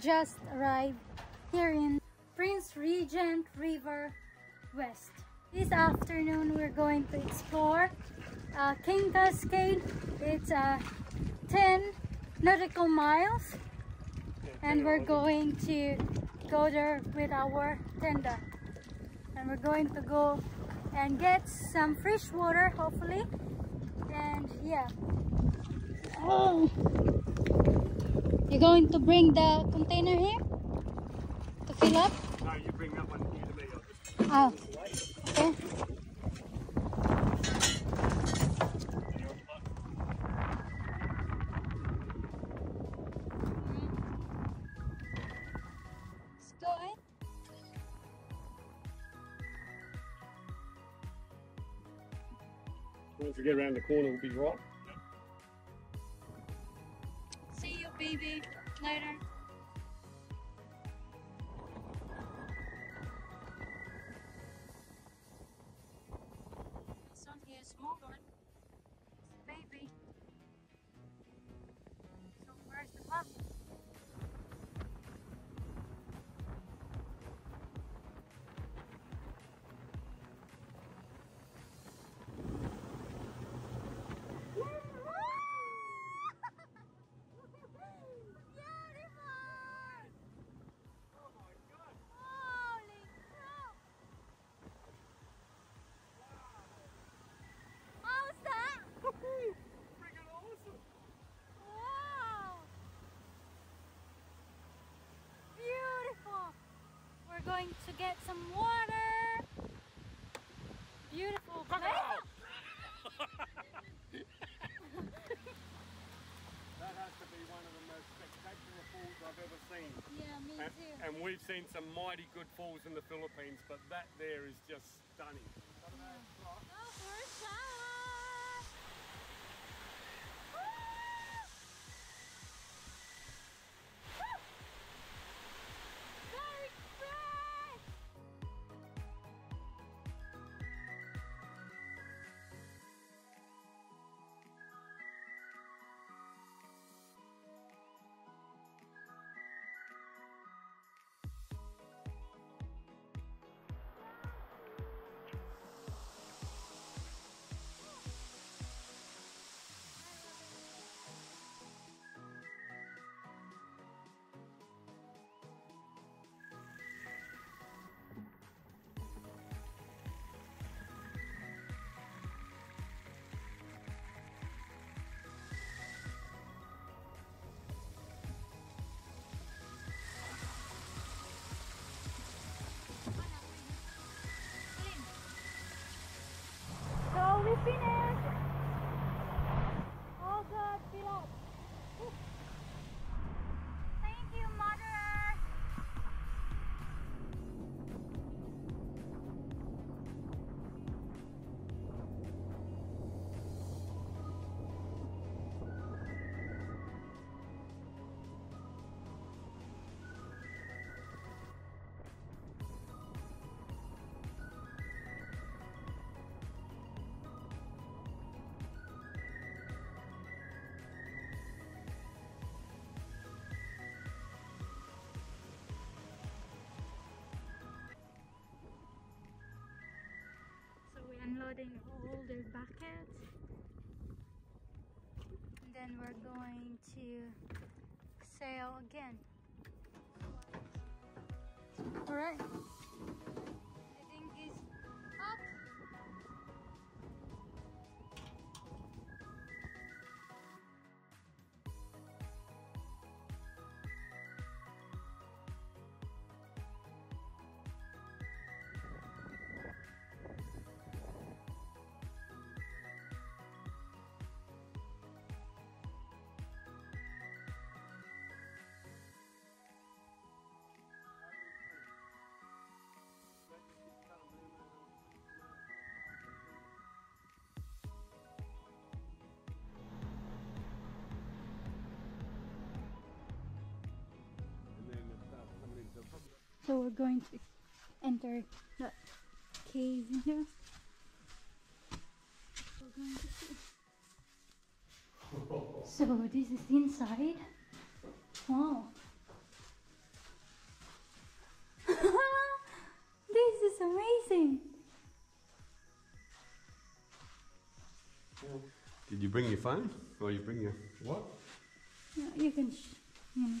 Just arrived here in Prince Regent River West. This afternoon we're going to explore uh, King Cascade. It's uh, 10 nautical miles and we're going to go there with our tenda and we're going to go and get some fresh water hopefully and yeah oh you're going to bring the container here to fill up No, you bring that one here to me. I'll just oh okay Let's go? Once we get around the corner, we'll be right. Baby. Later. We're going to get some water. Beautiful place. That has to be one of the most spectacular falls I've ever seen. Yeah, me And, too. and we've seen some mighty good falls in the Philippines, but that there is just stunning. Unloading all their buckets. And then we're going to sail again. Alright. I So we're going to enter the cave here. So this is the inside. Wow. this is amazing. Did you bring your phone? Or you bring your what? Yeah, you can. You know.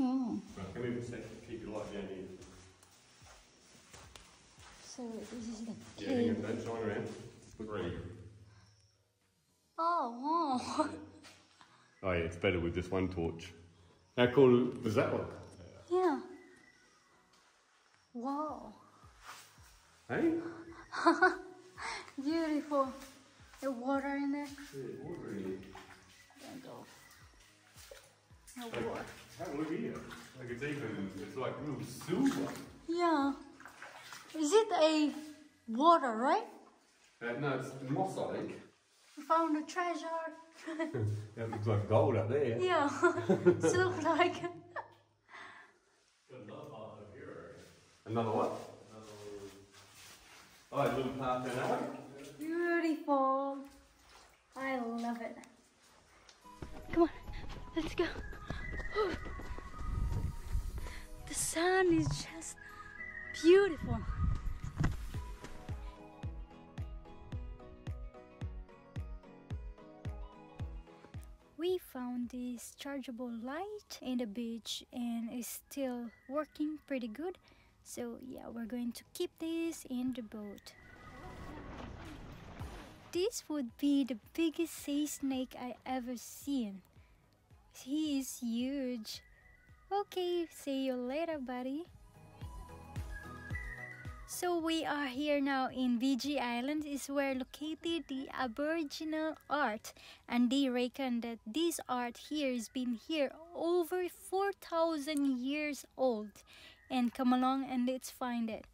Oh, Right, come here for a second. Keep your light down here. so this is the Yeah, hang on, don't shine around. Three. Oh, wow. Oh. oh yeah, it's better with just one torch. How cool was that one? yeah. Wow. Hey? Beautiful. The water in there. Yeah, water in here. And Hey, water. Have look here. Like it's even, it's like real silver. Yeah. Is it a water, right? Uh, no, it's moss, I think. We found a treasure. That looks like gold up there. yeah. it looks like. Another what? Oh, a little path down that way. Beautiful. I love it. Come on, let's go. The sun is just beautiful. We found this chargeable light in the beach and it's still working pretty good. So yeah, we're going to keep this in the boat. This would be the biggest sea snake I ever seen. He is huge. Okay, see you later, buddy. So we are here now in Bigge Island is where located the Aboriginal art and they reckon that this art here has been here over 4,000 years old and come along and let's find it.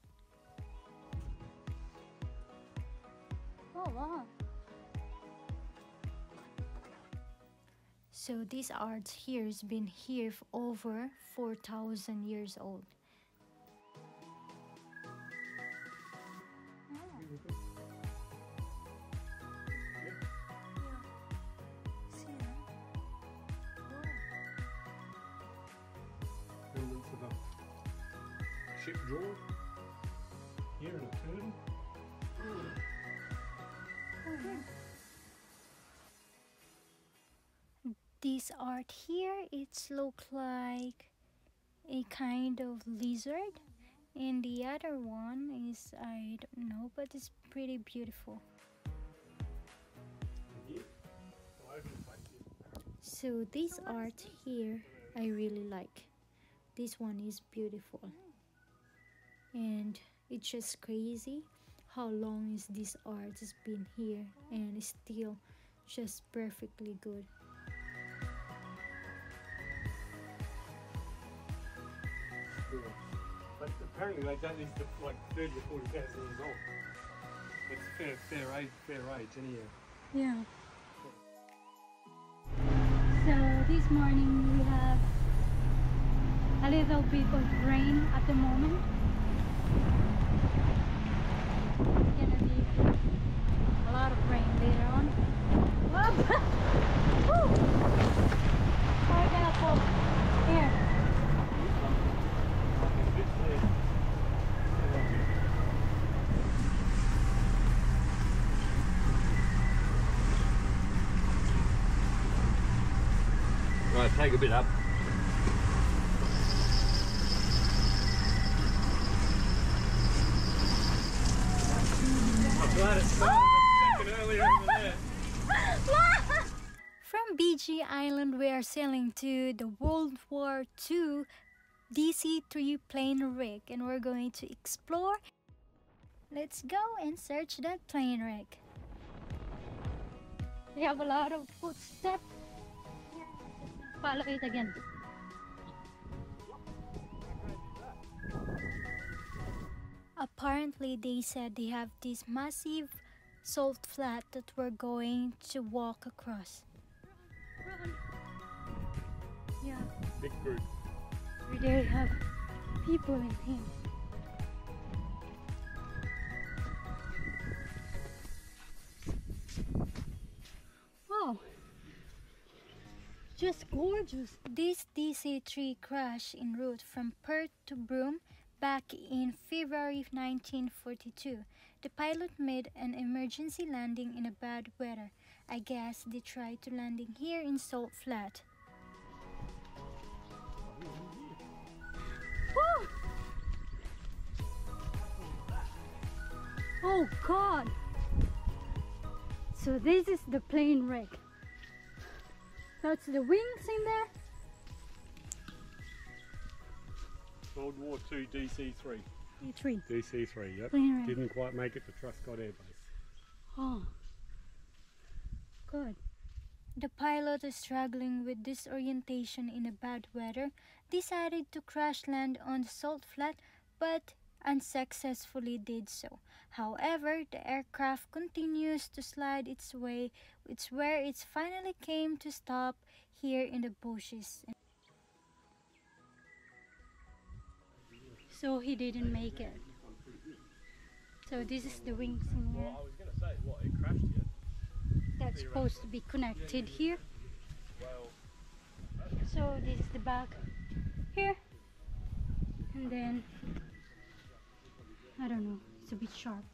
Oh wow. So this art here has been here for over 4,000 years old. Remnants of a ship drawer. This art here, it's look like a kind of lizard, and the other one is I don't know, but it's pretty beautiful. So this art here, I really like. This one is beautiful, and it's just crazy how long is this art has been here and it's still just perfectly good. But apparently they done these to like 30 or 40,000 years old. It's fair, fair age, fair age anyhow. Yeah. So this morning we have a little bit of rain at the moment. It's gonna be a lot of rain later on. Whoop! Woo! We're gonna fall. Here. Right, take a bit up. From Bigge Island, we are sailing to the World War II DC-3 plane wreck and we're going to explore. Let's go and search that plane wreck. We have a lot of footsteps. Follow it again. Apparently, they said they have this massive salt flat that we're going to walk across. Run. Yeah, Big group. we dare have people in here. Wow. Just gorgeous. This DC-3 crashed en route from Perth to Broome back in February 1942. The pilot made an emergency landing in a bad weather. I guess they tried to landing here in Salt Flat. Woo! Oh god! So this is the plane wreck. That's the wings in there. World War II DC-3. Three. DC-3, yep. Didn't quite make it to Truscott Air Base. Oh, good. The pilot, is struggling with disorientation in a bad weather, decided to crash land on the salt flat, but unsuccessfully did so. However, the aircraft continues to slide its way, it's where it finally came to stop here in the bushes. So he didn't make it. So this is the wings in here. was say, what, it crashed yet? that's supposed to be connected here. So this is the back here, and then I don't know. It's a bit sharp.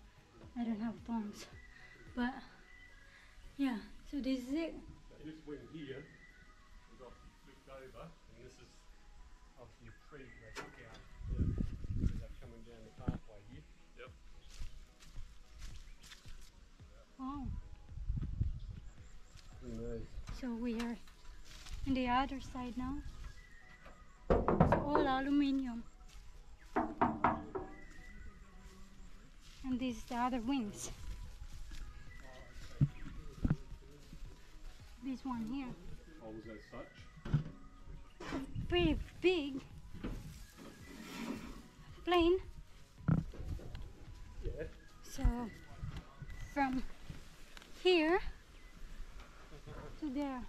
I don't have tongs, but yeah. So this is it. this wing here is obviously flipped over, and this is obviously a tree they took out. Yeah. So that's coming down the pathway here. Yep. Oh, so we are in the other side now. It's all aluminium, and this is the other wings. This one here. Oh, Holes as such. pretty big plane. Yeah. So from here to there.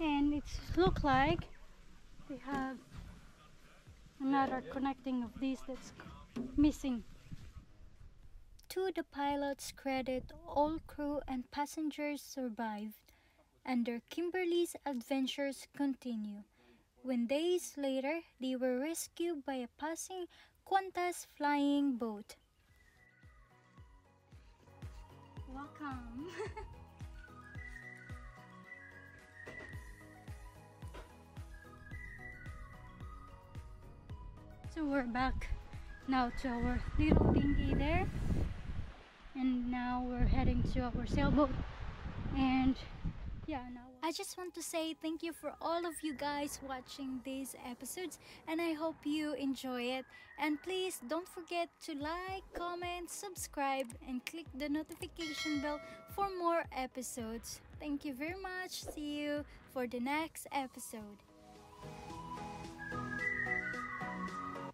And it look like they have another connecting of these that's missing. To the pilot's credit, all crew and passengers survived and their Kimberley's adventures continue. When days later, they were rescued by a passing Qantas flying boat. Welcome. so we're back now to our little dinghy there. And now we're heading to our sailboat. And yeah now i just want to say thank you for all of you guys watching these episodes and i hope you enjoy it and please don't forget to like comment subscribe and click the notification bell for more episodes thank you very much see you for the next episode